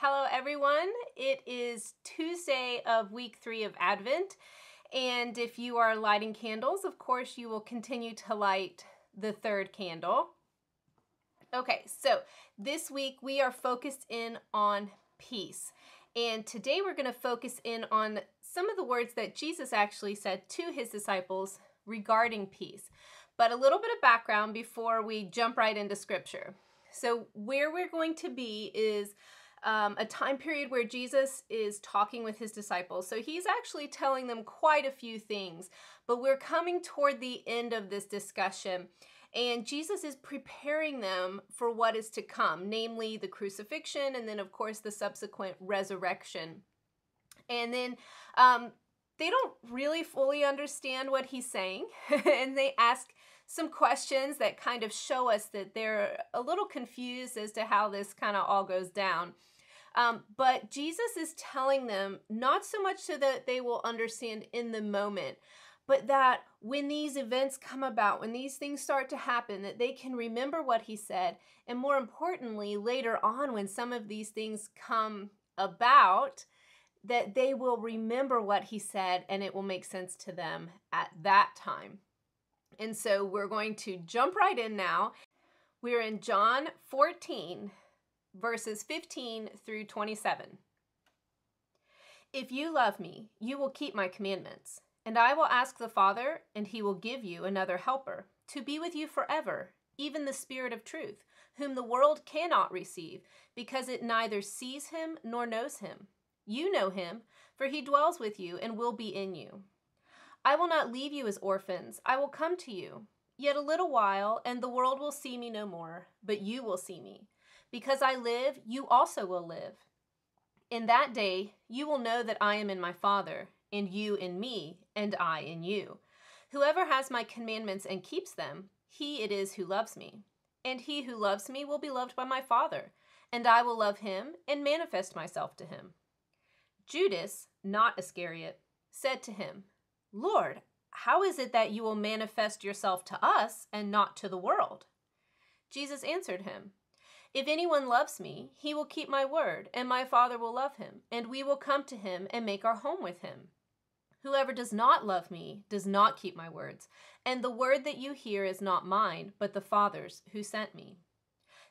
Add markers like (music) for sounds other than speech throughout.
Hello, everyone. It is Tuesday of week three of Advent. And if you are lighting candles, of course, you will continue to light the third candle. Okay, so this week we are focused in on peace. And today we're going to focus in on some of the words that Jesus actually said to his disciples regarding peace. But a little bit of background before we jump right into scripture. So, where we're going to be is um, a time period where Jesus is talking with his disciples. So he's actually telling them quite a few things, but we're coming toward the end of this discussion. And Jesus is preparing them for what is to come, namely the crucifixion and then, of course, the subsequent resurrection. And then um, they don't really fully understand what he's saying, (laughs) and they ask some questions that kind of show us that they're a little confused as to how this kind of all goes down. Um, but Jesus is telling them not so much so that they will understand in the moment, but that when these events come about, when these things start to happen, that they can remember what he said. And more importantly, later on, when some of these things come about, that they will remember what he said and it will make sense to them at that time. And so we're going to jump right in now. We're in John 14, verses 15 through 27. If you love me, you will keep my commandments, and I will ask the Father, and he will give you another helper to be with you forever, even the Spirit of truth, whom the world cannot receive, because it neither sees him nor knows him. You know him, for he dwells with you and will be in you. I will not leave you as orphans, I will come to you. Yet a little while, and the world will see me no more, but you will see me. Because I live, you also will live. In that day, you will know that I am in my Father, and you in me, and I in you. Whoever has my commandments and keeps them, he it is who loves me. And he who loves me will be loved by my Father, and I will love him and manifest myself to him. Judas, not Iscariot, said to him, Lord, how is it that you will manifest yourself to us and not to the world? Jesus answered him, if anyone loves me, he will keep my word, and my Father will love him, and we will come to him and make our home with him. Whoever does not love me does not keep my words, and the word that you hear is not mine, but the Father's who sent me.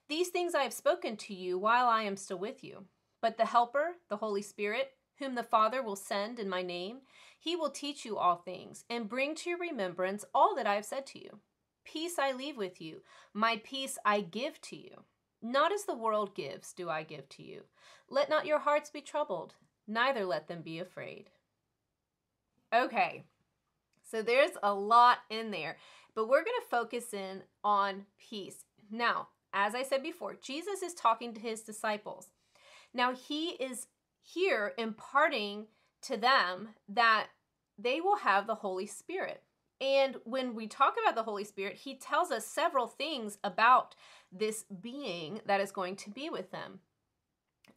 These things I have spoken to you while I am still with you. But the Helper, the Holy Spirit, whom the Father will send in my name, he will teach you all things, and bring to your remembrance all that I have said to you. Peace I leave with you, my peace I give to you. Not as the world gives, do I give to you. Let not your hearts be troubled, neither let them be afraid. Okay, so there's a lot in there, but we're going to focus in on peace. Now, as I said before, Jesus is talking to his disciples. Now, he is here imparting to them that they will have the Holy Spirit. And when we talk about the Holy Spirit, he tells us several things about this being that is going to be with them.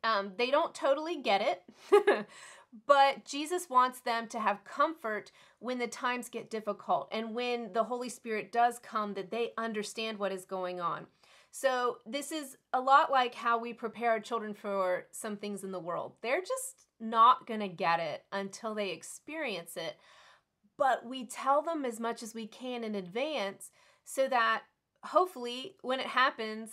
Um, they don't totally get it, (laughs) but Jesus wants them to have comfort when the times get difficult and when the Holy Spirit does come, that they understand what is going on. So, this is a lot like how we prepare our children for some things in the world. They're just not going to get it until they experience it. But we tell them as much as we can in advance so that hopefully when it happens,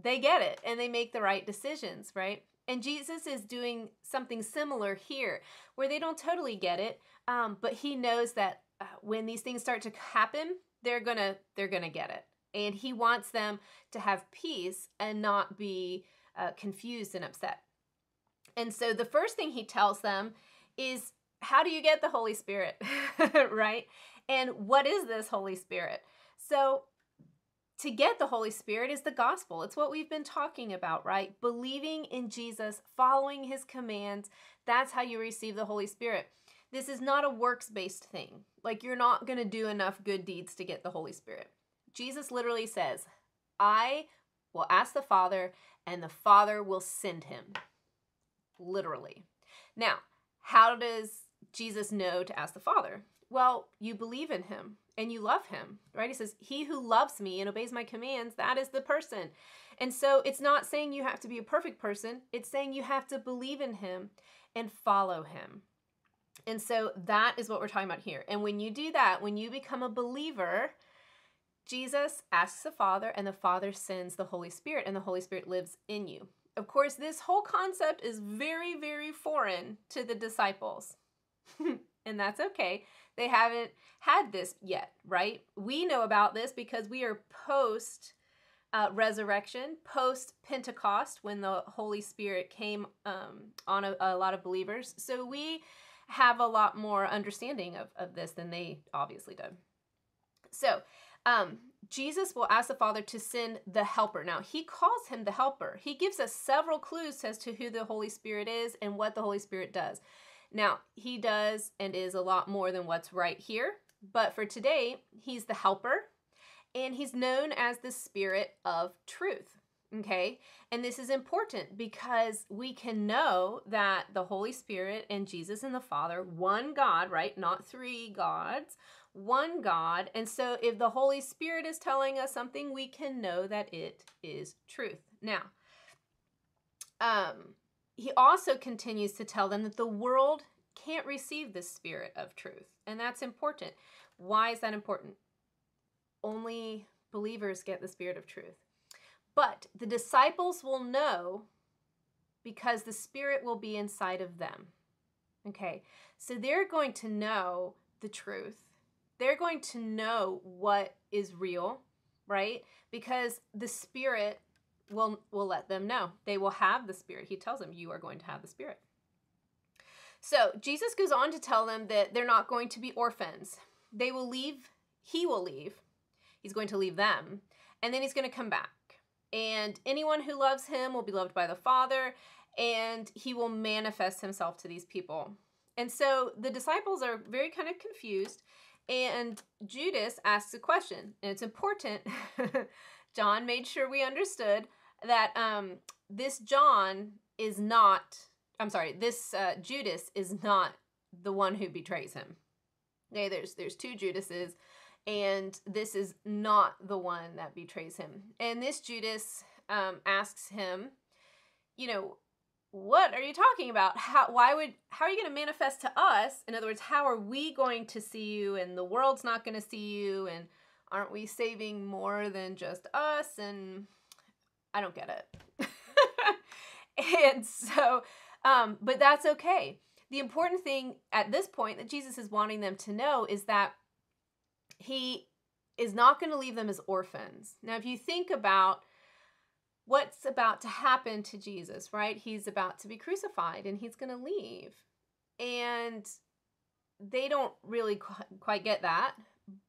they get it and they make the right decisions, right? And Jesus is doing something similar here where they don't totally get it, um, but he knows that uh, when these things start to happen, they're gonna they're gonna get it, and he wants them to have peace and not be uh, confused and upset. And so the first thing he tells them is, how do you get the Holy Spirit, (laughs) right? And what is this Holy Spirit? So to get the Holy Spirit is the gospel. It's what we've been talking about, right? Believing in Jesus, following his commands, that's how you receive the Holy Spirit. This is not a works based thing. Like you're not going to do enough good deeds to get the Holy Spirit. Jesus literally says, I will ask the Father, and the Father will send him. Literally. Now, how does Jesus know to ask the Father? Well, you believe in him and you love him, right? He says, He who loves me and obeys my commands, that is the person. And so it's not saying you have to be a perfect person, it's saying you have to believe in him and follow him. And so that is what we're talking about here. And when you do that, when you become a believer, Jesus asks the Father, and the Father sends the Holy Spirit, and the Holy Spirit lives in you. Of course, this whole concept is very, very foreign to the disciples. (laughs) and that's okay. They haven't had this yet, right? We know about this because we are post uh, resurrection, post Pentecost, when the Holy Spirit came um, on a, a lot of believers. So we have a lot more understanding of, of this than they obviously did. So, um, Jesus will ask the Father to send the helper. Now, he calls him the helper. He gives us several clues as to who the Holy Spirit is and what the Holy Spirit does. Now, he does and is a lot more than what's right here, but for today, he's the helper and he's known as the Spirit of truth. Okay. And this is important because we can know that the Holy Spirit and Jesus and the Father, one God, right? Not three gods, one God. And so if the Holy Spirit is telling us something, we can know that it is truth. Now, um, he also continues to tell them that the world can't receive this spirit of truth. And that's important. Why is that important? Only believers get the spirit of truth. But the disciples will know because the Spirit will be inside of them. Okay, so they're going to know the truth. They're going to know what is real, right? Because the Spirit will will let them know. They will have the Spirit. He tells them, "You are going to have the Spirit." So Jesus goes on to tell them that they're not going to be orphans. They will leave. He will leave. He's going to leave them, and then he's going to come back and anyone who loves him will be loved by the Father, and he will manifest himself to these people. And so the disciples are very kind of confused, and Judas asks a question, and it's important. (laughs) John made sure we understood that um, this John is not, I'm sorry, this uh, Judas is not the one who betrays him. Okay, there's there's two Judases and this is not the one that betrays him. And this Judas um, asks him, you know, what are you talking about? How why would how are you going to manifest to us? In other words, how are we going to see you and the world's not going to see you and aren't we saving more than just us and I don't get it. (laughs) and so um but that's okay. The important thing at this point that Jesus is wanting them to know is that he is not going to leave them as orphans. Now, if you think about what's about to happen to Jesus, right? He's about to be crucified and he's going to leave. And they don't really quite get that,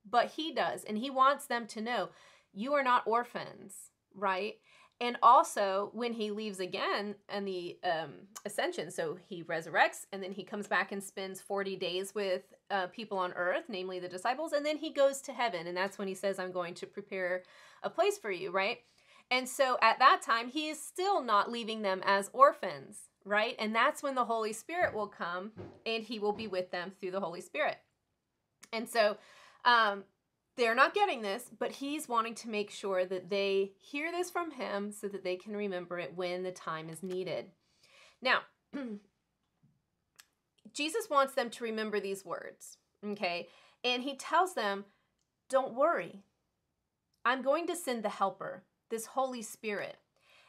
but he does. And he wants them to know you are not orphans, right? And also when he leaves again and the um, ascension so he resurrects and then he comes back and spends 40 days with uh, people on earth namely the disciples and then he goes to heaven and that's when he says i'm going to prepare a place for you right? And so at that time he is still not leaving them as orphans right? And that's when the holy spirit will come and he will be with them through the holy spirit. And so um, they're not getting this, but he's wanting to make sure that they hear this from him so that they can remember it when the time is needed. Now, (clears throat) Jesus wants them to remember these words, okay? And he tells them, Don't worry. I'm going to send the helper, this Holy Spirit,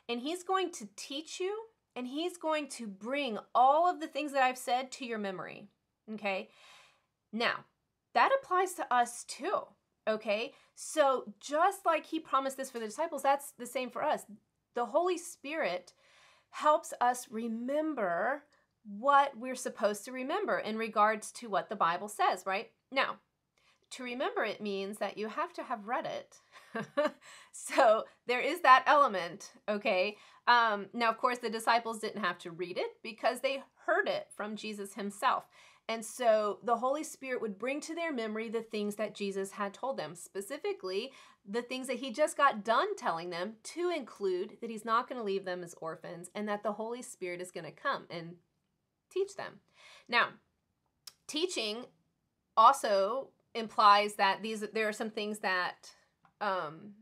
and he's going to teach you and he's going to bring all of the things that I've said to your memory, okay? Now, that applies to us too. Okay? So, just like he promised this for the disciples, that's the same for us. The Holy Spirit helps us remember what we're supposed to remember in regards to what the Bible says, right? Now, to remember it means that you have to have read it. (laughs) so there is that element, okay? Um, now, of course, the disciples didn't have to read it because they heard it from Jesus himself. And so the Holy Spirit would bring to their memory the things that Jesus had told them, specifically the things that he just got done telling them, to include that he's not going to leave them as orphans and that the Holy Spirit is going to come and teach them. Now, teaching also implies that these there are some things that um,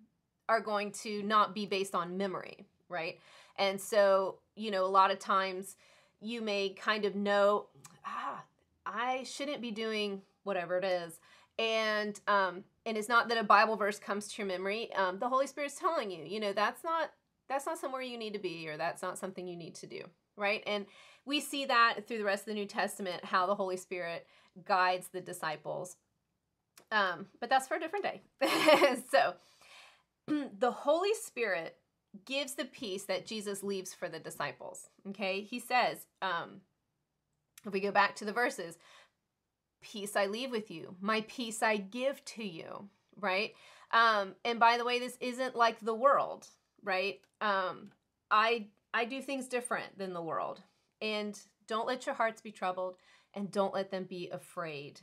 are going to not be based on memory, right? And so, you know, a lot of times you may kind of know, ah, I shouldn't be doing whatever it is. And um, and it's not that a Bible verse comes to your memory. Um, the Holy Spirit's telling you, you know, that's not that's not somewhere you need to be, or that's not something you need to do, right? And we see that through the rest of the New Testament, how the Holy Spirit guides the disciples. Um, but that's for a different day. (laughs) so (clears throat) the Holy Spirit gives the peace that Jesus leaves for the disciples. Okay, he says, um, if we go back to the verses, peace I leave with you, my peace I give to you, right? Um, and by the way, this isn't like the world, right? Um, I I do things different than the world, and don't let your hearts be troubled, and don't let them be afraid.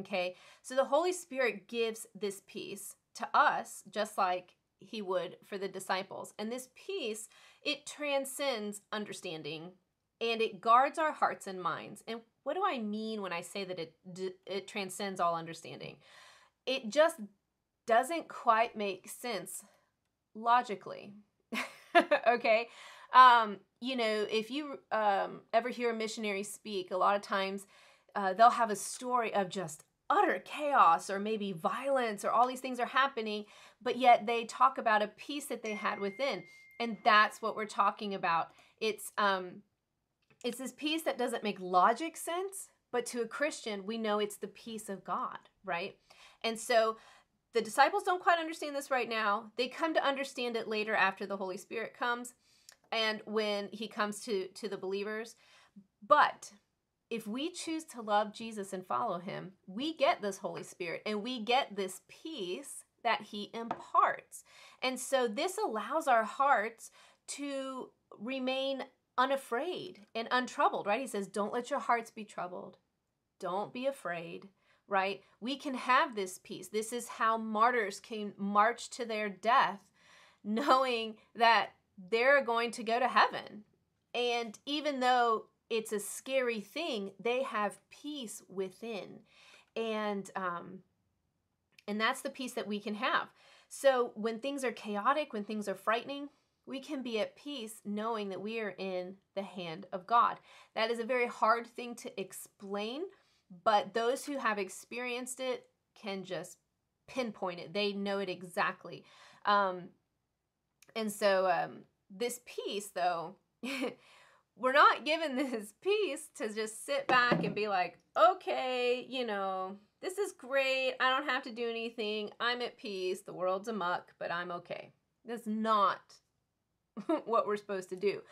Okay, so the Holy Spirit gives this peace to us, just like he would for the disciples. And this peace, it transcends understanding and it guards our hearts and minds. And what do I mean when I say that it it transcends all understanding? It just doesn't quite make sense logically. (laughs) okay? Um, you know, if you um, ever hear a missionary speak, a lot of times uh, they'll have a story of just utter chaos or maybe violence or all these things are happening, but yet they talk about a peace that they had within. And that's what we're talking about. It's um it's this peace that doesn't make logic sense, but to a Christian, we know it's the peace of God, right? And so the disciples don't quite understand this right now. They come to understand it later after the Holy Spirit comes and when he comes to to the believers. But if we choose to love Jesus and follow him, we get this Holy Spirit and we get this peace that he imparts. And so this allows our hearts to remain unafraid and untroubled, right? He says, Don't let your hearts be troubled. Don't be afraid, right? We can have this peace. This is how martyrs can march to their death, knowing that they're going to go to heaven. And even though it's a scary thing, they have peace within. And um and that's the peace that we can have. So when things are chaotic, when things are frightening, we can be at peace knowing that we are in the hand of God. That is a very hard thing to explain, but those who have experienced it can just pinpoint it. They know it exactly. Um, and so um, this peace, though, (laughs) we're not given (laughs) this peace to just sit back and be like, okay, you know, this is great. I don't have to do anything. I'm at peace. The world's a muck, but I'm okay. That's not (laughs) what we're supposed to do.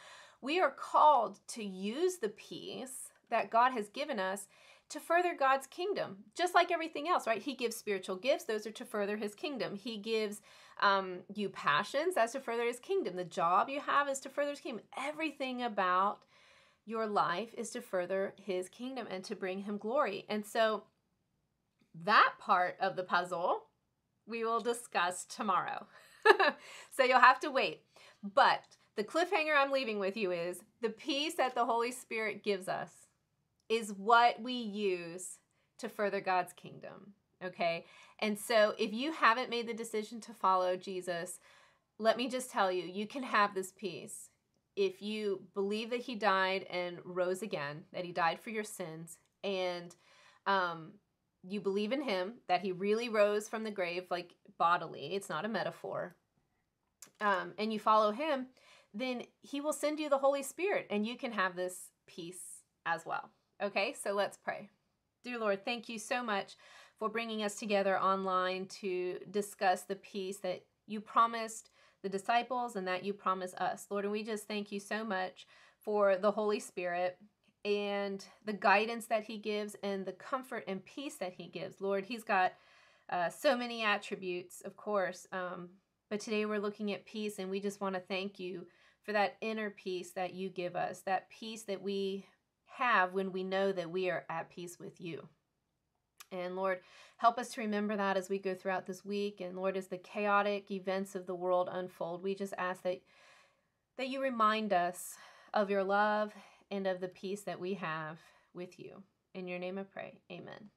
We are called to use the peace that God has given us to further God's kingdom, just like everything else, right? He gives spiritual gifts, those are to further his kingdom. He gives um, you passions, that's to further his kingdom. The job you have is to further his kingdom. Everything about your life is to further his kingdom and to bring him glory. And so that part of the puzzle we will discuss tomorrow. (laughs) so you'll have to wait. But the cliffhanger I'm leaving with you is the peace that the Holy Spirit gives us is what we use to further God's kingdom. Okay. And so if you haven't made the decision to follow Jesus, let me just tell you, you can have this peace. If you believe that he died and rose again, that he died for your sins, and um, you believe in him, that he really rose from the grave, like bodily, it's not a metaphor, um, and you follow him, then he will send you the Holy Spirit and you can have this peace as well. Okay, so let's pray. Dear Lord, thank you so much for bringing us together online to discuss the peace that you promised the disciples and that you promise us. Lord, and we just thank you so much for the Holy Spirit and the guidance that he gives and the comfort and peace that he gives. Lord, he's got uh, so many attributes, of course, um, but today we're looking at peace, and we just want to thank you for that inner peace that you give us, that peace that we have when we know that we are at peace with you. And Lord, help us to remember that as we go throughout this week. And Lord, as the chaotic events of the world unfold, we just ask that, that you remind us of your love and of the peace that we have with you. In your name I pray. Amen.